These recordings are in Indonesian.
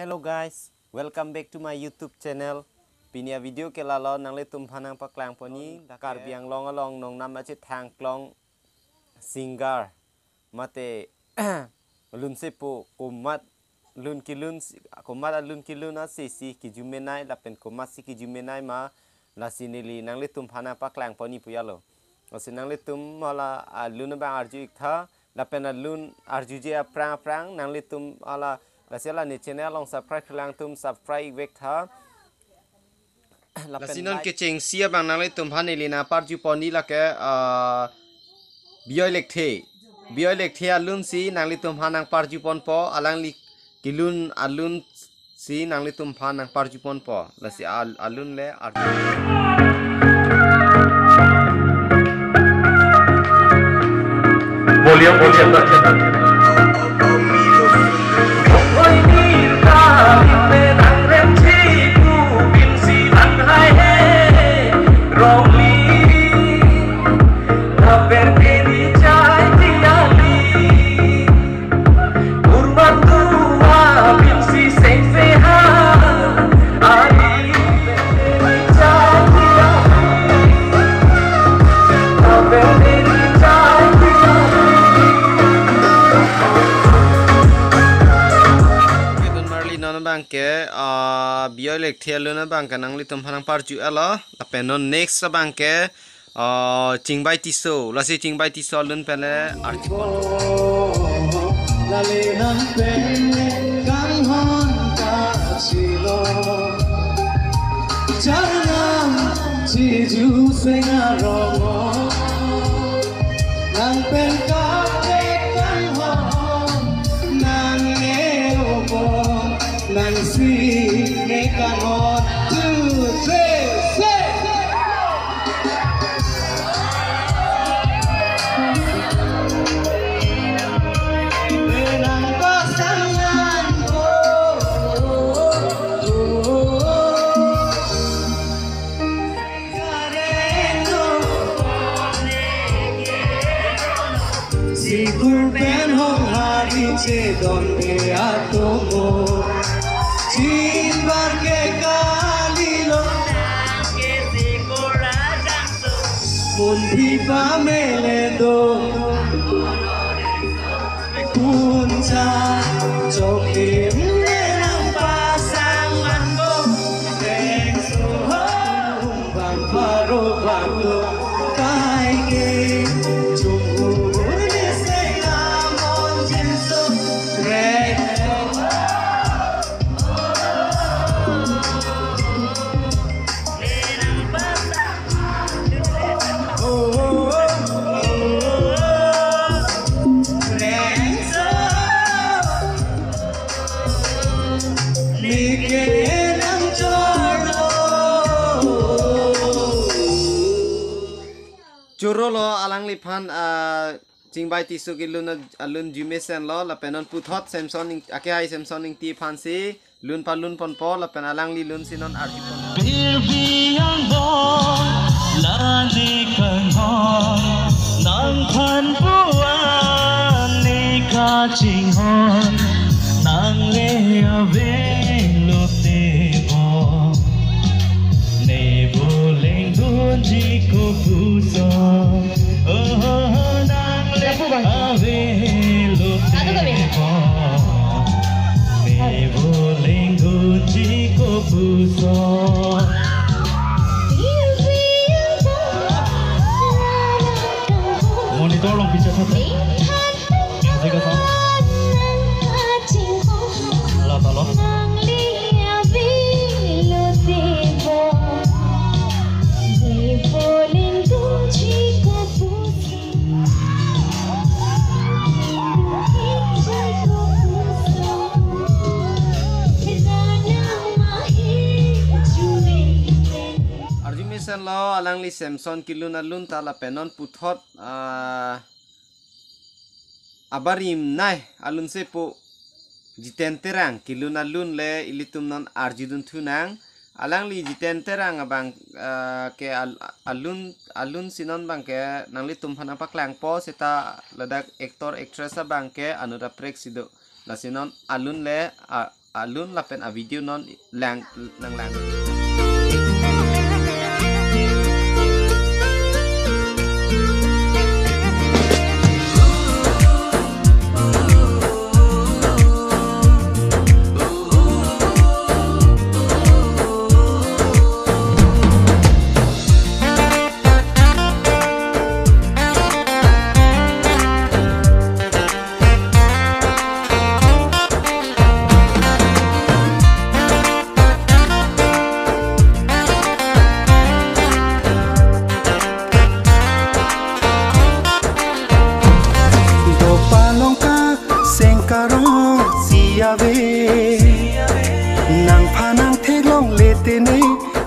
Hello guys, welcome back to my YouTube channel. Pinia video ke lalo nang le tum phanang pa klang poni kar biang long along nong nam ache thang klong singar mate lun se po kumat lun ki lun kumat lun ki lun a si si ki jumenai la pen kumat si ki jumenai ma la sinili nang le tum phanang pa klang poni puyalo. Osin nang le tum mala lun ba arju ikha la pen lun arju je prang prang nang le tum ala la sela ni channel long subscribe klang tum subscribe vek tha la sinon ke cheng sia bang nang le tum phan ni lina par ju poni la ke a bioi lek the bioi lek the alun si nang le tum phan nang par ju pon po alang li kilun alun si nang le tum phan nang par ju pon po la si alun le ar Volume, bioi lek thia lu na bang kanang li tum phanang par ju alo la pen non next sa bang ke a chingbai ti so la si chingbai ti so lun pen le ar chi pon Lalinan pene kang hon ka silo Jangan ciju senga romo Nang pen ka ese donde atomo Chimbar que calilo que se corazón Bundi pa melendo Punta toque churro lo alangli phan chingbai ti su kilun alun jume sen lo la penon puthot samson ake ai samson ing ti phan si lun pa lun pon po la pen alangli lun sinon arti pon bir bi yang bo la ni kan ho nam phan puan ni ka ching ho nang le ave lo te bo ne bo leng dun ji ko alang li samsung ki lun a lun ta la pen non pu thot a abarim nai alun se po jiten terang ki lun a lun le ilitum non arju dun thunang alang li jiten terang abang ah, ke al- alun alun sinon bang ke nang li tum phana paklang po seta ladak actor actress bang ke anura prek sido la sinon alun le ah, alun la pen a video non lang lang lang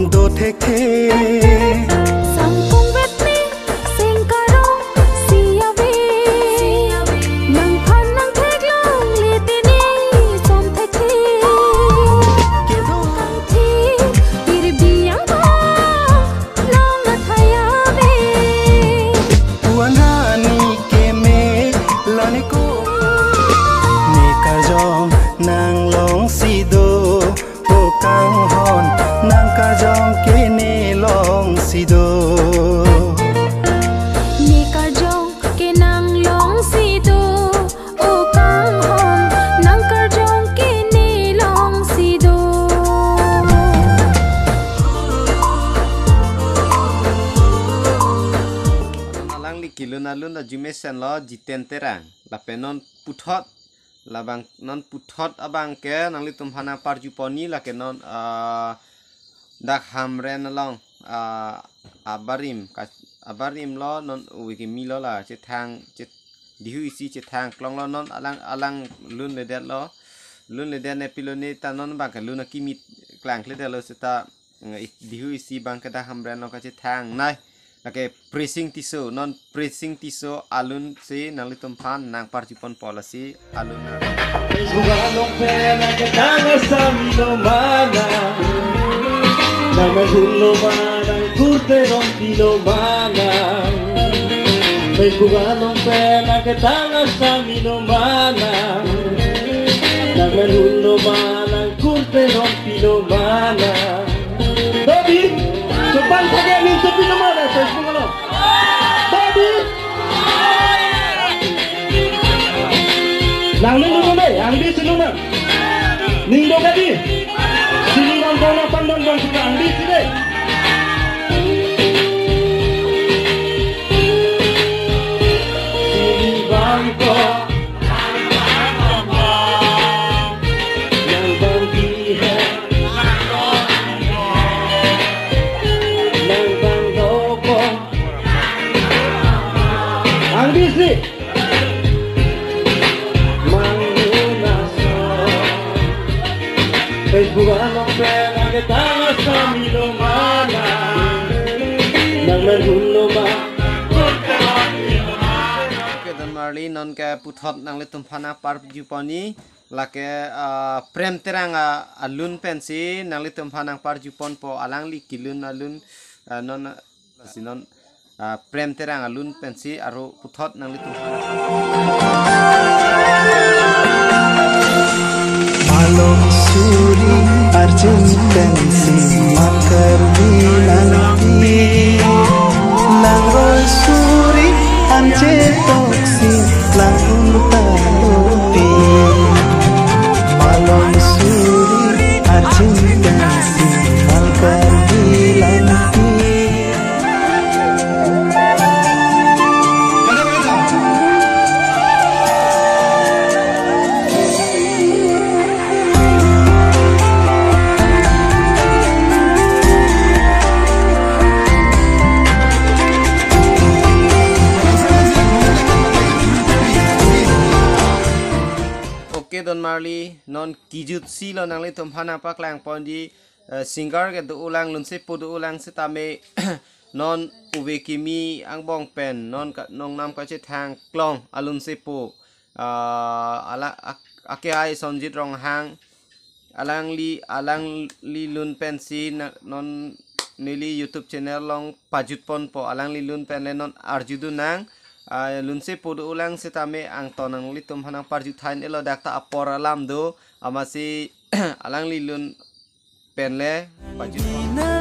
दो थे खेल kilun alun la jume sen lo jiten terang la penon puthot la bang non puthot abang ke nang li tum phana parju poni la ke non ah, dak hamren long ah, abarim ka abarim lo non wiki mi lo la che thang che dihu isi che thang klong lo non alang alang lun le det lo lun le det ne piloni ta non bang ka lun ki mi klang kle det lo se ta eh, dihu isi bang ka da hamren lo ka che thang nai Lake pressing tiso non pressing tiso alun si nang litum pan nang parjupon policy alun kurte ng pilomana May jugadong pera que tanga sa milomana Naman hulomana, kurte ng pilomana Baby, sopan sa galing sa Sinome, Angdi Sinome Ningdo Gadi Sinimang Dona Pandan Dong Suka Angdi Sine Sinimang Dona marli non ke puthot nang litum phana parjuponi lake ah, prem terang ah, alun pensi nang litum phanang parjupon po alang li kilun alun ah, non si non ah, prem terang alun pensi aro puthot nang litum phana Malong suri arjun pensi makar suri ance toksi 新 Don Marley non kijut si lo nang le tum phana pa klang pon di eh, singer ke du ulang lun se pu du ulang se tame non uwe kimi ang bong pen non ka nong nam ka che thang klong alun se pu. Ah, ala ak- ake ai sonjit rong hang alang li alang li lun pen si non nili youtube channel long pajut pon po alang li lun pen le non arjudu nang Lun se pu du ulang se tame ang tonang li tum hanang parjut thain elo dakta apor alam do. Ama si alang lilun pen le baju